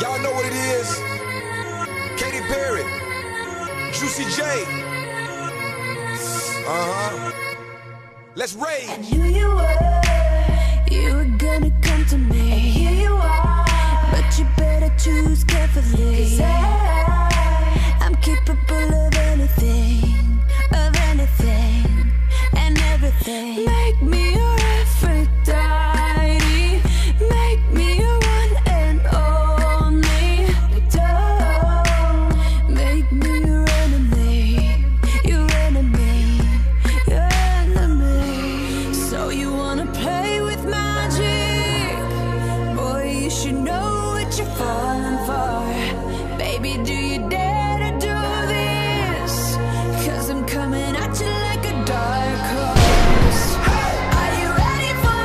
Y'all know what it is. Katy Perry, Juicy J. Uh huh. Let's rage. And knew you were, you were gonna come to me. And here you are, but you better choose carefully. Cause I, I'm capable of anything, of anything, and everything. Make me. Falling for. Baby, do you dare to do this? Cause I'm coming at you like a dark horse. Are you ready for,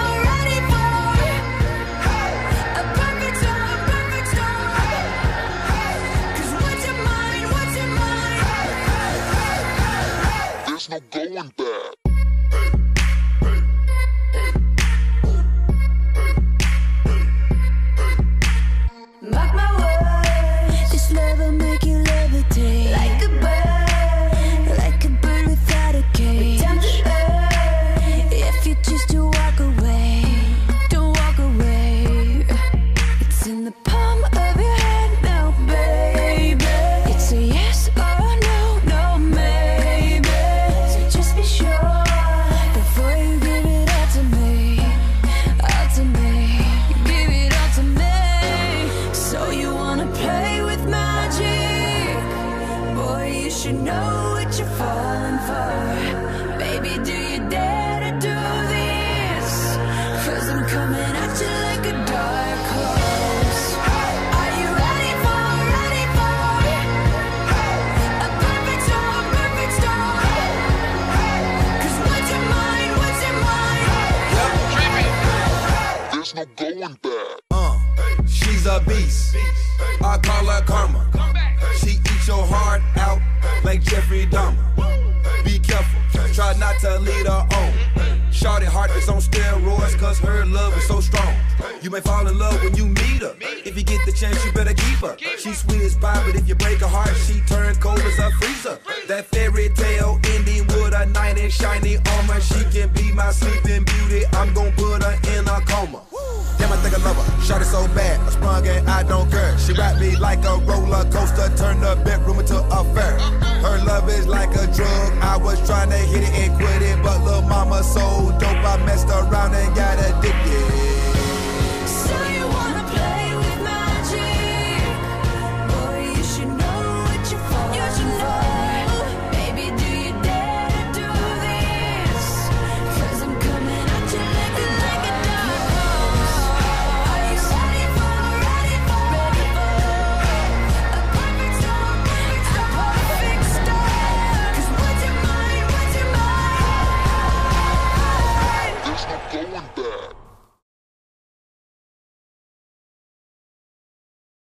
you know what you're falling for. Baby, do you dare to do this? Cause I'm coming at you like a dark horse. Are you ready for, ready for a perfect storm, perfect storm? Cause what's your mind, what's your mind? There's no going back. Uh, she's a beast. I call her karma. She eats your heart out like Jeffrey Dahmer. Be careful, try not to lead her on. Shorty heart is on steroids, cause her love is so strong. You may fall in love when you meet her. If you get the chance, you better keep her. She's sweet as pie, but if you break her heart, she turns cold as a freezer. That fairy tale ending with a knight in shiny armor. She can be my sleeping beauty. I'm gonna put her in a coma. Damn, I think I love her. Shot it so bad, I sprung and I don't care. She wrapped me like a roller coaster, turned the bedroom into a fair. Her love is like a drug. I was trying to hit it and quit it, but little mama so dope, I messed around and got addicted.